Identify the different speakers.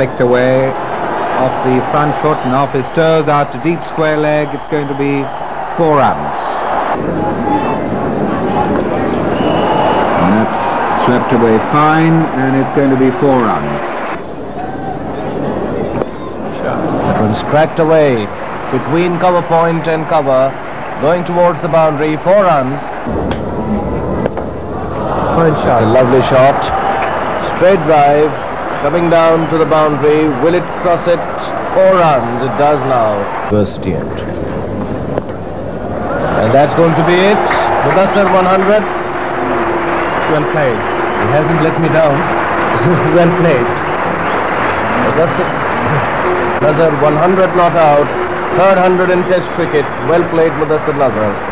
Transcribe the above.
Speaker 1: flicked away off the front foot and off his toes out to deep square leg. It's going to be four runs. And that's swept away fine, and it's going to be four runs.
Speaker 2: That one's cracked away between cover point and cover, going towards the boundary. Four runs.
Speaker 1: Fine shot.
Speaker 2: It's a lovely shot. Straight drive, coming down to the boundary. Will it cross it? Four runs. It does now. University end. And that's going to be it. Mudassar 100.
Speaker 1: Well played.
Speaker 2: He hasn't let me down.
Speaker 1: well played.
Speaker 2: Mudassar, Nazar 100 not out. Third 100 in Test cricket. Well played, Mudassar Nazar.